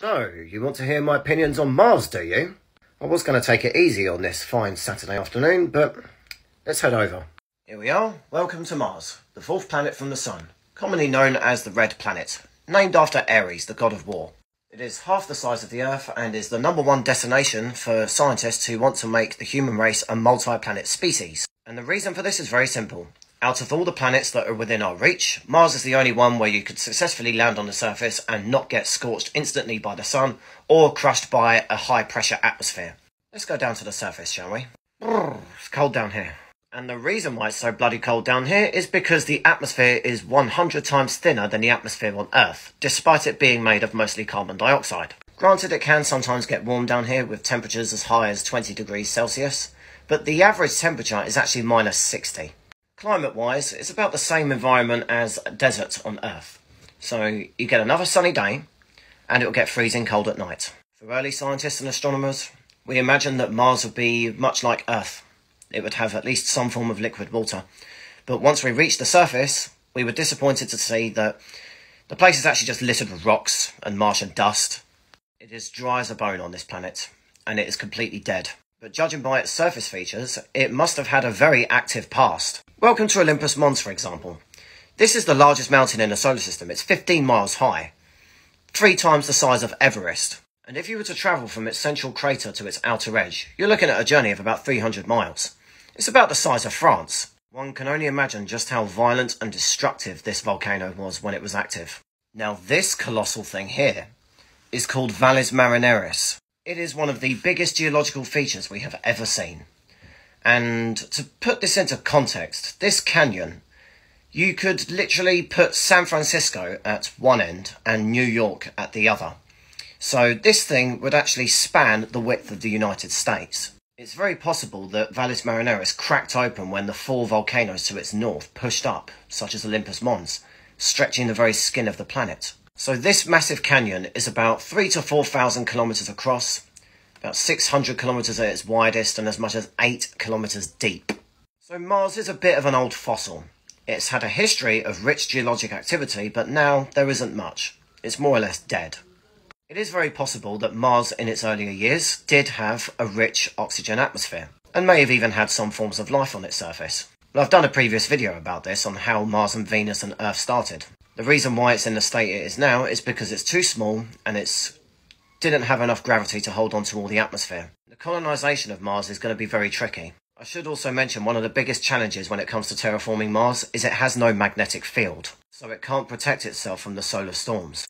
So, you want to hear my opinions on Mars, do you? I was going to take it easy on this fine Saturday afternoon, but let's head over. Here we are. Welcome to Mars, the fourth planet from the Sun, commonly known as the Red Planet, named after Ares, the god of war. It is half the size of the Earth and is the number one destination for scientists who want to make the human race a multi-planet species. And the reason for this is very simple. Out of all the planets that are within our reach, Mars is the only one where you could successfully land on the surface and not get scorched instantly by the sun or crushed by a high pressure atmosphere. Let's go down to the surface, shall we? Brrr, it's cold down here. And the reason why it's so bloody cold down here is because the atmosphere is 100 times thinner than the atmosphere on Earth, despite it being made of mostly carbon dioxide. Granted, it can sometimes get warm down here with temperatures as high as 20 degrees Celsius, but the average temperature is actually minus 60. Climate wise, it's about the same environment as deserts on Earth. So you get another sunny day, and it will get freezing cold at night. For early scientists and astronomers, we imagine that Mars would be much like Earth. It would have at least some form of liquid water. But once we reached the surface, we were disappointed to see that the place is actually just littered with rocks and Martian dust. It is dry as a bone on this planet, and it is completely dead. But judging by its surface features, it must have had a very active past. Welcome to Olympus Mons, for example. This is the largest mountain in the solar system. It's 15 miles high, three times the size of Everest. And if you were to travel from its central crater to its outer edge, you're looking at a journey of about 300 miles. It's about the size of France. One can only imagine just how violent and destructive this volcano was when it was active. Now this colossal thing here is called Valles Marineris. It is one of the biggest geological features we have ever seen. And to put this into context, this canyon, you could literally put San Francisco at one end and New York at the other. So this thing would actually span the width of the United States. It's very possible that Valles Marineris cracked open when the four volcanoes to its north pushed up, such as Olympus Mons, stretching the very skin of the planet. So this massive canyon is about three to 4,000 kilometers across about 600 kilometres at its widest and as much as 8 kilometres deep. So Mars is a bit of an old fossil. It's had a history of rich geologic activity, but now there isn't much. It's more or less dead. It is very possible that Mars in its earlier years did have a rich oxygen atmosphere, and may have even had some forms of life on its surface. But I've done a previous video about this on how Mars and Venus and Earth started. The reason why it's in the state it is now is because it's too small and it's didn't have enough gravity to hold onto all the atmosphere. The colonisation of Mars is going to be very tricky. I should also mention one of the biggest challenges when it comes to terraforming Mars is it has no magnetic field, so it can't protect itself from the solar storms.